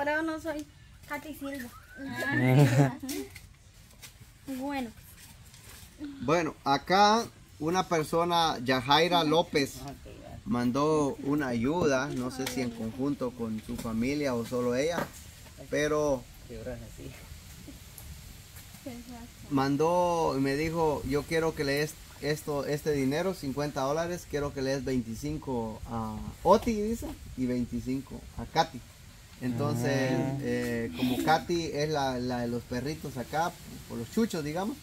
por eso no soy Katy Silva. bueno. Bueno, acá una persona, Yajaira López, mandó una ayuda, no sé si en conjunto con su familia o solo ella, pero mandó y me dijo, yo quiero que le des esto, este dinero, 50 dólares, quiero que le des 25 a Oti, dice, y 25 a Katy. Entonces, Ah. eh, como Katy es la, la de los perritos acá, por los chuchos, digamos,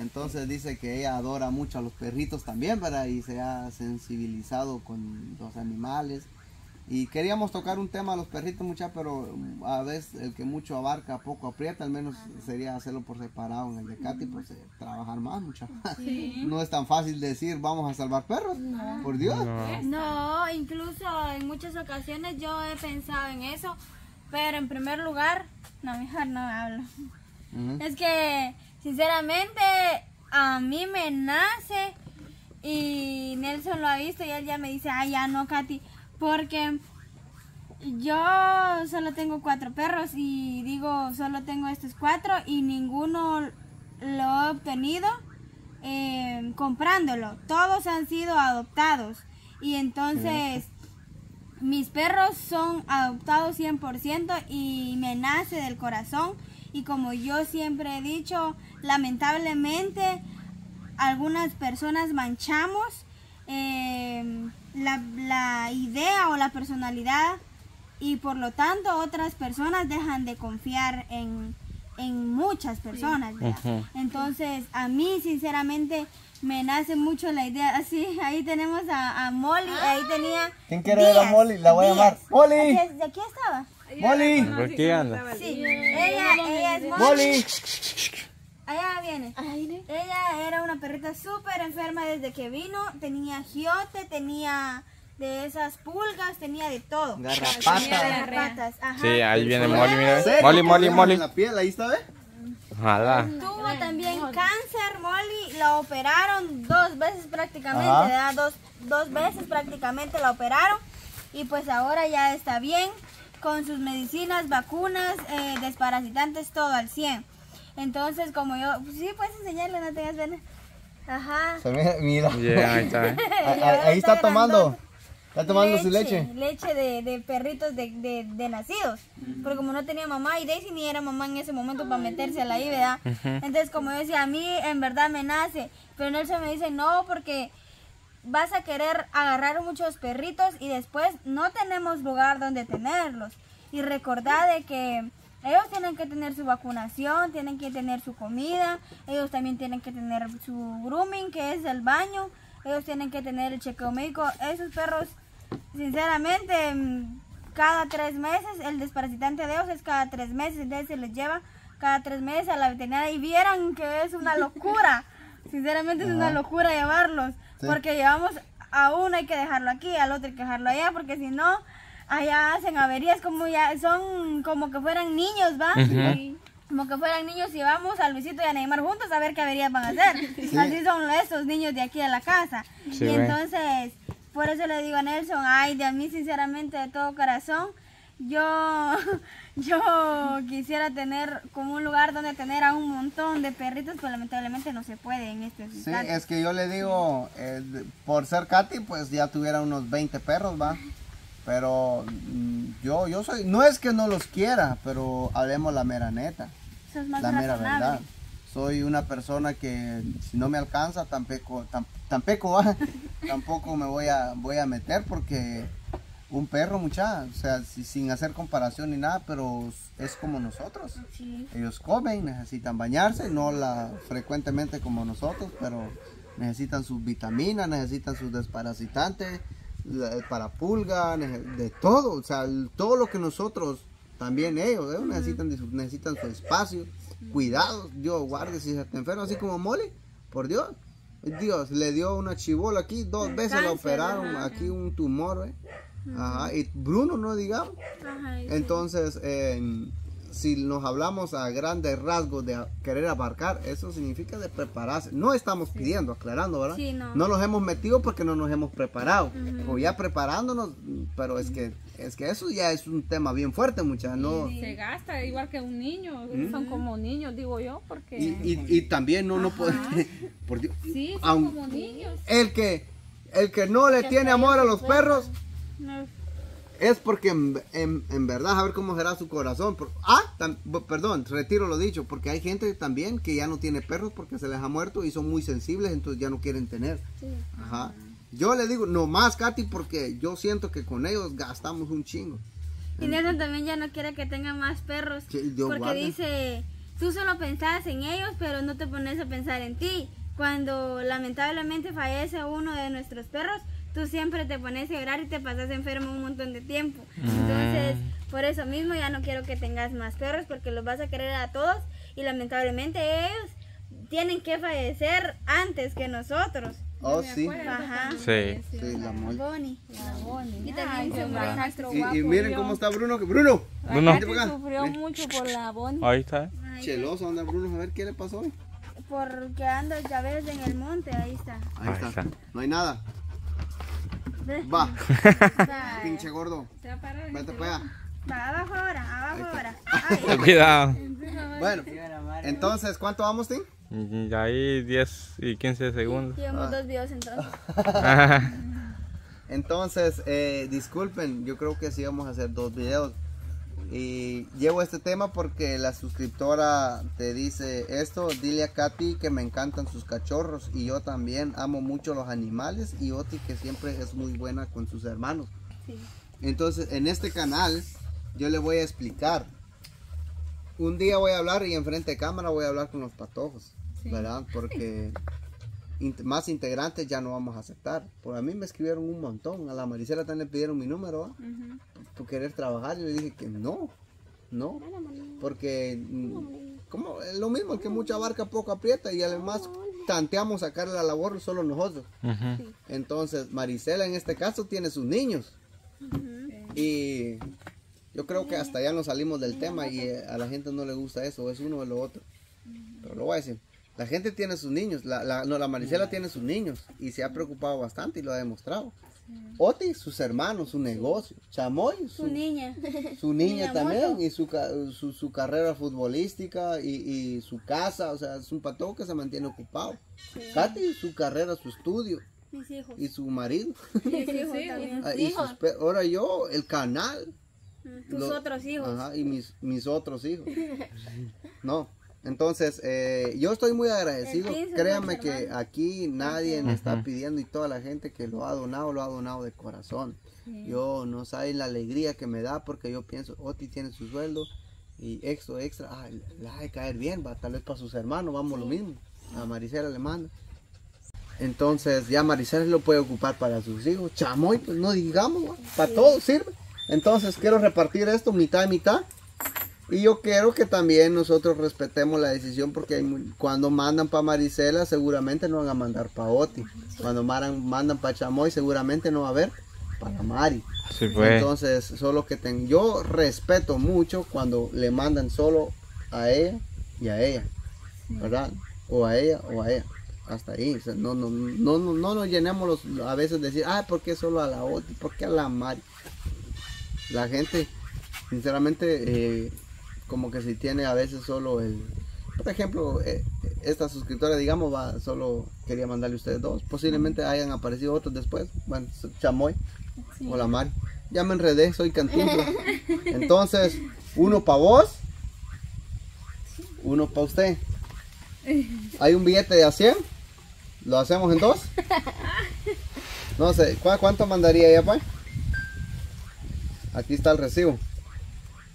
entonces dice que ella adora mucho a los perritos también, ¿verdad? Y se ha sensibilizado con los animales. Y queríamos tocar un tema a los perritos, mucha, pero a veces el que mucho abarca, poco aprieta, al menos sería hacerlo por separado en el de Katy, pues eh, trabajar más, mucha. No es tan fácil decir, vamos a salvar perros, por Dios. No, incluso en muchas ocasiones yo he pensado en eso, pero en primer lugar, no, mejor no hablo. Es que, sinceramente, a mí me nace y Nelson lo ha visto y él ya me dice, ay, ya no, Katy, porque yo solo tengo cuatro perros y digo, solo tengo estos cuatro y ninguno lo he obtenido eh, comprándolo. Todos han sido adoptados y entonces mis perros son adoptados 100% y me nace del corazón y como yo siempre he dicho, lamentablemente algunas personas manchamos eh, la, la idea o la personalidad y por lo tanto otras personas dejan de confiar en, en muchas personas. Entonces a mí sinceramente me nace mucho la idea. Así, ahí tenemos a, a Molly, ahí tenía... ¿Quién quiere ver a Molly? La voy a llamar. ¡Molly! Aquí, aquí estaba. ¡Molly! ¿Por qué anda? Sí, ella, ella es Molly. ¡Molly! Allá viene. Ella era una perrita súper enferma desde que vino. Tenía giote, tenía de esas pulgas, tenía de todo. Garrapata. Garrapatas, ajá. Sí, ahí viene Molly, mira. ¿Serio? Molly, Molly, Molly. En la piel, ahí está, ¿ve? Ojalá. Tuvo también cáncer, Molly. La operaron dos veces prácticamente, Ajá. ¿verdad? Dos, dos veces prácticamente la operaron. Y pues ahora ya está bien con sus medicinas, vacunas, eh, desparasitantes, todo al 100. Entonces, como yo, pues sí, puedes enseñarle, no tengas pena. Ajá. Se me- mira. Yeah, ahí está. ¿eh? Ahí, ahí- ahí está tomando. Está tomando su leche. Leche de, de perritos de, de, de nacidos. Porque como no tenía mamá y Daisy ni era mamá en ese momento para metérsela ahí, ¿verdad? Entonces, como yo decía, a mí en verdad me nace. Pero Nelson me dice, no, porque vas a querer agarrar muchos perritos y después no tenemos lugar donde tenerlos. Y recordad de que ellos tienen que tener su vacunación, tienen que tener su comida, ellos también tienen que tener su grooming, que es el baño, ellos tienen que tener el chequeo médico. Esos perros, sinceramente, mm, cada tres meses, el desparasitante de ellos es cada tres meses, entonces se les lleva cada tres meses a la veterinaria y vieran que es una locura. Sinceramente es una locura llevarlos, Sí. porque llevamos a uno hay que dejarlo aquí, al otro hay que dejarlo allá, porque si no, allá hacen averías como ya, son como que fueran niños, ¿va? Como que fueran niños y vamos a Luisito y a Neymar juntos a ver qué averías van a hacer. Así son esos niños de aquí a la casa. Sí, y entonces, por eso le digo a Nelson, ay, de a mí sinceramente de todo corazón, yo, yo quisiera tener como un lugar donde tener a un montón de perritos, pero lamentablemente no se puede en este Sí, instante. es que yo le digo, eh, de- por ser Katy, pues ya tuviera unos 20 perros, va. Pero mm, yo, yo soy, no es que no los quiera, pero hablemos la mera neta, Eso es más la mera verdad. Soy una persona que si no me alcanza, tampoco, tam- tampoco, tampoco me voy a, voy a meter porque un perro, mucha, o sea, si- sin hacer comparación ni nada, pero es como nosotros. Sí. Ellos comen, necesitan bañarse, no la frecuentemente como nosotros, pero necesitan sus vitaminas, necesitan sus desparasitantes, para pulga, de todo, o sea, todo lo que nosotros, también ellos, ellos necesitan, de su, necesitan su espacio, cuidado, Dios guarde si se te enferma así como Molly, por Dios. Dios, le dio una chibola aquí, dos veces la operaron, ajá. aquí un tumor, ¿eh? Ajá, y Bruno no digamos. Ajá, Entonces, eh, si nos hablamos a grandes rasgos de querer abarcar, eso significa de prepararse. No estamos pidiendo, aclarando, ¿verdad? Sí, no. nos hemos metido porque no nos hemos preparado. O ya preparándonos, pero es que Es que eso ya es un tema bien fuerte, muchachos. No, Se gasta igual que un niño, son como niños, digo yo, porque... y, y, y también no, no puede. por Dios, sí, son aun- como niños. el que el que no le tiene amor a los perros No, es porque en, en- en verdad a ver cómo será su corazón. Por- ah, tam- perdón, retiro lo dicho, porque hay gente también que ya no tiene perros porque se les ha muerto y son muy sensibles, entonces ya no quieren tener. Ajá. Yo le digo, no más, Katy, porque yo siento que con ellos gastamos un chingo. Y Nelson también ya no quiere que tenga más perros. Sí, porque guarde. dice, tú solo pensás en ellos, pero no te pones a pensar en ti. Cuando lamentablemente fallece uno de nuestros perros, tú siempre te pones a llorar y te pasas enfermo un montón de tiempo. Entonces, por eso mismo ya no quiero que tengas más perros porque los vas a querer a todos y lamentablemente ellos tienen que fallecer antes que nosotros. Oh, sí. Ajá. Sí. Sí, la mole. Bonnie. Y Ay, también qué su maestro Y, guapo y miren yo. cómo está Bruno. que- Bruno, Bruno. acá. sufrió mucho por la Bonnie. Ahí está. Cheloso, anda Bruno, a ver qué le pasó hoy. Porque anda ya ves en el monte, ahí está. Ahí Ahí está. está. No hay nada. Va, pinche gordo. Se va a parar. Vete para allá. Va abajo ahora, abajo ahora. Cuidado. Bueno, entonces, ¿cuánto vamos, Tim? Y ahí 10 y 15 segundos. Llevamos dos videos entonces. Entonces, eh, disculpen, yo creo que sí vamos a hacer dos videos. Y llevo este tema porque la suscriptora te dice esto, dile a Katy que me encantan sus cachorros y yo también amo mucho los animales y Oti que siempre es muy buena con sus hermanos. Sí. Entonces, en este canal yo le voy a explicar. Un día voy a hablar y enfrente de cámara voy a hablar con los patojos, ¿verdad? Porque más integrantes ya no vamos a aceptar. Por a mí me escribieron un montón. A la Maricela también le pidieron mi número. Por querer trabajar. Yo le dije que no, no. Porque, mm, como es lo mismo, que mucha barca poco aprieta y además tanteamos sacarle la labor solo nosotros. Entonces, Marisela en este caso tiene sus niños. Y yo creo que hasta ya nos salimos del tema y a la gente no le gusta eso, es uno o lo otro. Pero lo voy a decir. La gente tiene sus niños, la, la, no, la Marisela tiene sus niños y se ha preocupado bastante y lo ha demostrado. Oti, sus hermanos, su negocio. Chamoy, su, Su niña. su niña también y su, ca- su, su carrera futbolística y, y su casa, o sea, es un pato que se mantiene ocupado. Katy, su carrera, su estudio Mis hijos. y su marido. Mis hijos también. Ah, y sus pe- ahora yo, el canal. Tus Lo- otros hijos. Ajá, y mis, mis otros hijos. No. Entonces, eh, yo estoy muy agradecido. Créanme que aquí nadie me está pidiendo y toda la gente que lo ha donado, lo ha donado de corazón. Yo no saben la alegría que me da porque yo pienso, Oti tiene su sueldo y extra, extra, ah, le ha de caer bien, va, tal vez para sus hermanos, vamos lo mismo. A Maricela le manda. Entonces ya Maricela lo puede ocupar para sus hijos. Chamoy, pues no digamos, ¿va? para todo sirve. Entonces quiero repartir esto mitad y mitad. Y yo quiero que también nosotros respetemos la decisión porque hay cuando mandan para Maricela seguramente no van a mandar para Oti. Cuando maran- mandan para Chamoy seguramente no va a haber para Mari. Sí, pues. Entonces, solo que ten, yo respeto mucho cuando le mandan solo a ella y a ella, ¿verdad? O a ella o a ella. Hasta ahí, o sea, no, no, no, no, no nos llenemos los, a veces decir, ah, ¿por qué solo a la Oti? ¿Por qué a la Mari? La gente, sinceramente, eh, como que si tiene a veces solo el, por ejemplo, eh, esta suscriptora, digamos, va, solo quería mandarle a ustedes dos. Posiblemente hayan aparecido otros después. Bueno, Chamoy o la Mari. Ya me enredé, soy cantinfla. Entonces, uno para vos, uno para usted. Hay un billete de a 100. ¿Lo hacemos en dos? No sé, ¿cu- ¿cuánto mandaría ella, pues? Aquí está el recibo.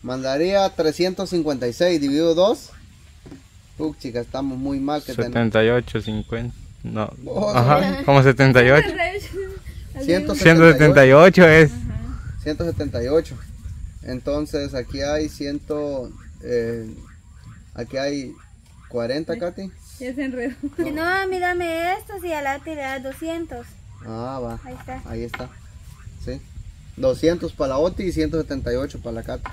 Mandaría 356 dividido 2. Uy, chica, estamos muy mal que tenemos. 78, 50. No. Oh, Ajá, como 78. 178. 178 es. 178. Entonces aquí hay 100. eh, aquí hay 40, Katy. Ya se enredó. Si no, a mí dame estos y a la Oti le das 200. Ah, va. Ahí está. Ahí está. Sí. 200 para la OTI y 178 para la Katy.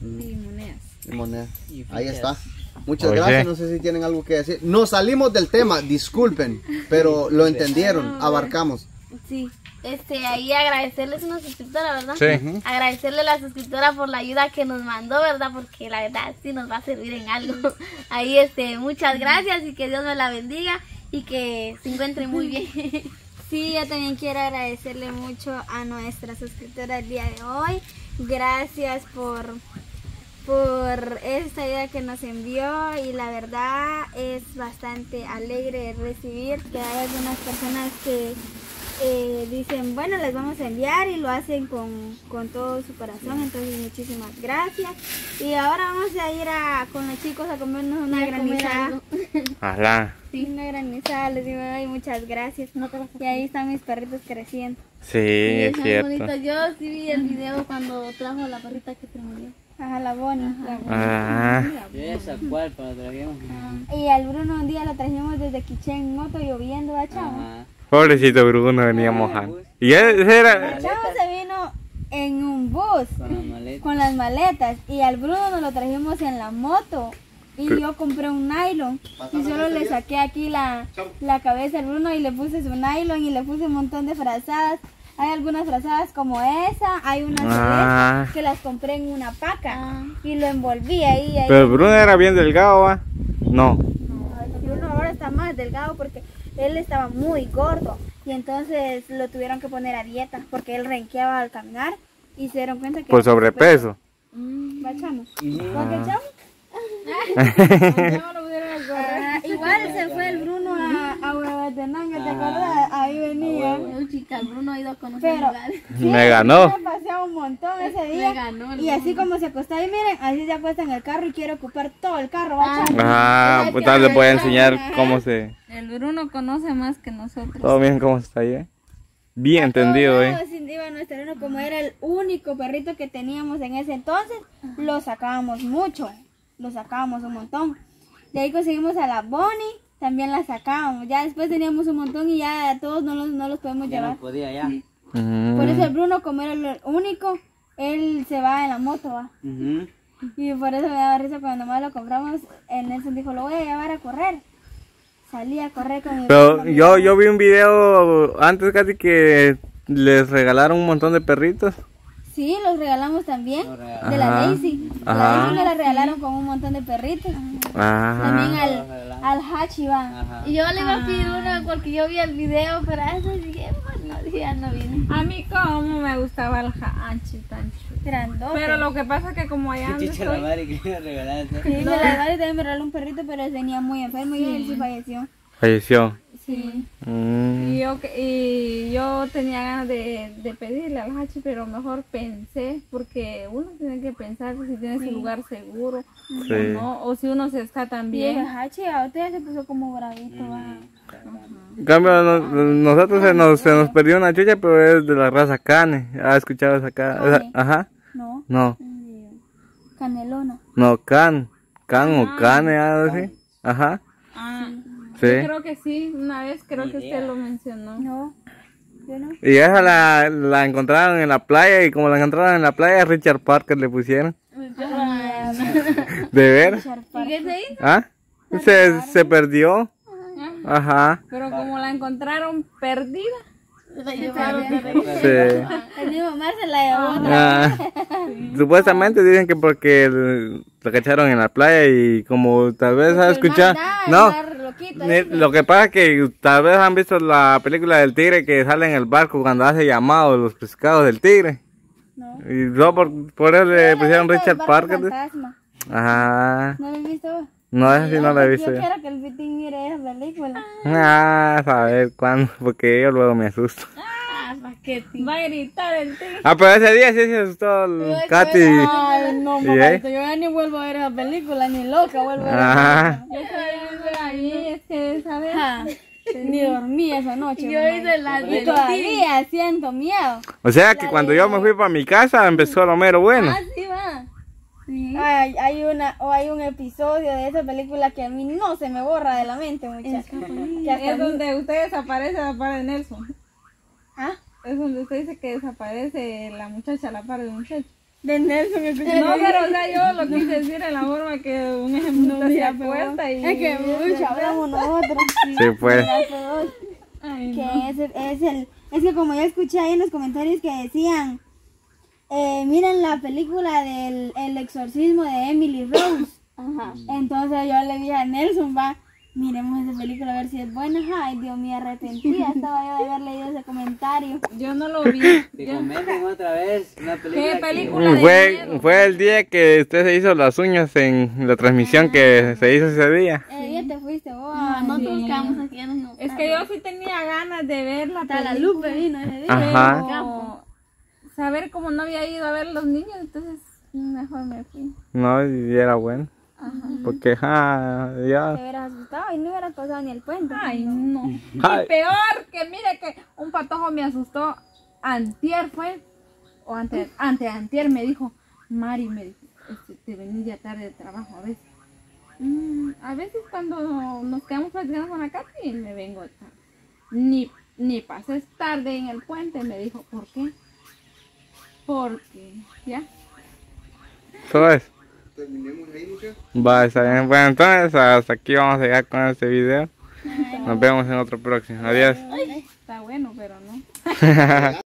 Y monedas. Y moneda. Ahí está. Muchas Oye. gracias. No sé si tienen algo que decir. Nos salimos del tema, disculpen, pero lo entendieron. Abarcamos. Sí, este, ahí agradecerles una suscriptora, ¿verdad? Sí. Agradecerle a la suscriptora por la ayuda que nos mandó, ¿verdad? Porque la verdad sí nos va a servir en algo. Ahí, este, muchas gracias y que Dios nos la bendiga y que se encuentre muy bien. Sí, yo también quiero agradecerle mucho a nuestra suscriptora el día de hoy. Gracias por, por esta idea que nos envió y la verdad es bastante alegre recibir que hay algunas personas que eh, dicen, bueno, les vamos a enviar y lo hacen con, con todo su corazón. Entonces, muchísimas gracias. Y ahora vamos a ir a, con los chicos a comernos una granizada. Alá. Sí, una granizada, les digo, ay, muchas gracias. Y ahí están mis perritos creciendo. Sí, es cierto. Yo sí vi el video cuando trajo la perrita que se murió. Ajá, la Bonnie. la Bonnie. Ah, Esa cual para trajimos. Y al Bruno un día lo trajimos desde Quiché en moto lloviendo, ¿va, chavo? Ajá. pobrecito Bruno venía mojando. Y ese era. El chavo se vino en un bus Con la maleta. con las maletas y al Bruno nos lo trajimos en la moto. Y yo compré un nylon y solo le saqué aquí la, la cabeza al Bruno y le puse su nylon y le puse un montón de frazadas. Hay algunas frazadas como esa, hay unas de Ah. que las compré en una paca y lo envolví ahí. ahí. Pero Bruno era bien delgado, ¿va? No. Y uno ahora está más delgado porque él estaba muy gordo y entonces lo tuvieron que poner a dieta porque él renqueaba al caminar y se dieron cuenta que... Por sobrepeso. ¿Va, chamo? ¿Va que chamo? Ah, igual se fue el Bruno a, a Huehuetenango, ¿te acuerdas? El Bruno ha ido a conocer Pero lugares. Me ganó. Me paseaba un montón ese día. Me ganó el Y así como se acostaba, y miren, así se acuesta en el carro y quiere ocupar todo el carro. Ah, pues tal vez les voy a enseñar cómo se. El Bruno conoce más que nosotros. Todo bien, cómo está ahí, ¿eh? Bien entendido, ¿eh? nuestro Bruno, como era el único perrito que teníamos en ese entonces, lo sacábamos mucho, lo sacábamos un montón. De ahí conseguimos a la Bonnie, también la sacábamos. Ya después teníamos un montón y ya todos no los, no los podemos Ya llevar. no podía ya. Mm. Por eso el Bruno, como era el único, él se va en la moto, va. Y por eso me daba risa cuando nomás lo compramos. El Nelson dijo, lo voy a llevar a correr. Salí a correr con mi Pero yo, yo vi un video antes casi que les regalaron un montón de perritos. Sí, los regalamos también. De la Ajá. Daisy. La Ajá. Daisy me la regalaron con un montón de perritos. También Ah, al, al Hachi va. Y yo le iba a pedir uno porque yo vi el video, pero a eso dije, bueno, ya no vine. A mí como me gustaba el hachi tan chulo. Grandote. Pero lo que pasa es que como allá donde Chicha la estoy, madre que iba a regalar. Sí, me la y también me regaló un perrito, pero venía muy enfermo y él sí falleció. falleció. Sí. Mm. y yo, que- y yo tenía ganas de, de pedirle al hachi, pero mejor pensé, porque uno tiene que pensar si tiene su lugar seguro Sí. o no, o si uno se está tan Y el bien. Hachi ahorita ya se puso como bravito, va. En cambio, no- nosotros se nos, se nos perdió una chucha, pero es de la raza cane. ¿Has escuchado esa ca- esa- Cane. Ajá. No, No, canelona. no, can. Can o cane, algo así. Ajá. Ah, Sí. Yo creo que sí, una vez creo que usted lo mencionó. No, yo no. Y esa la, la encontraron en la playa y como la encontraron en la playa, Richard Parker le pusieron. ¿De ver? ¿Y qué se hizo? ¿Ah? Se, se perdió. Ajá. Pero como la encontraron perdida, La llevaron Sí. El mismo Mar se la llevó. Ah, supuestamente dicen que porque la cacharon en la playa y como tal vez has escuchado. No, lo que pasa es que tal vez han visto la película del tigre que sale en el barco cuando hace llamado los pescados del tigre. No. Y no, por, por eso le pusieron Richard Parker. Fantasma. Ajá. ¿No lo has visto? No, esa sí no la he visto Yo yo. quiero que el Pitín mire esa película. Ah, a saber cuándo, porque yo luego me asusto. Ah, paquete. va a gritar el tigre. Ah, pero ese día sí se asustó el Katy. Ay, no, ¿Y mamá, yo ya ni vuelvo a ver esa película, ni loca vuelvo a ver. Ajá. Yo sabía ahí, es que. Ni dormí esa noche. Yo mamá. hice la Y todavía siento miedo. O sea que cuando yo me fui para mi casa empezó lo mero bueno. Así va. Ay, hay una o hay un episodio de esa película que a mí no se me borra de la mente, muchacha. Que hasta Es donde usted desaparece a la par de Nelson. Es donde usted dice que desaparece la muchacha a la par del muchacho. De Nelson escuché. No, pero o sea, yo lo quise decir en la forma que un ejemplo usted se acuesta y... Es que mucho hablamos nosotros. Sí, pues. Ay, Que no. ese es el, Es que como yo escuché ahí en los comentarios que decían, eh, miren la película del el exorcismo de Emily Rose. Ajá. Entonces yo le dije a Nelson, va, miremos esa película a ver si es buena. Ay, Dios mío, arrepentida estaba yo de haber leído ese comentario. Yo no lo vi. Comenten otra vez una película. ¿Qué película? de Fue, fue el día que usted se hizo las uñas en la transmisión que se hizo ese día. Eh, día te fuiste vos. Ah, Nosotros quedamos aquí en los Es que yo sí tenía ganas de ver la Hasta la película. Lupe vino ese día. Ajá. pero saber cómo no había ido a ver los niños, entonces mejor me fui. No, y era bueno. Porque, ja, Te ya. hubieras asustado y no hubieras pasado ni el puente. Ay, no. Ay. Y peor que mire que un patojo me asustó. Antier fue, o ante, ante antier me dijo, Mari, me dijo, este, te venís ya tarde de trabajo a veces. "Mm, a veces cuando nos quedamos platicando con la Katy, me vengo tarde. Ni, ni pases tarde en el puente, me dijo, ¿por qué? Porque, ya. Todo eso. Terminemos ahí, muchachos. Va, está bien. Bueno, entonces hasta aquí vamos a llegar con este video. Nos vemos en otro próximo. Adiós. Está bueno, pero no.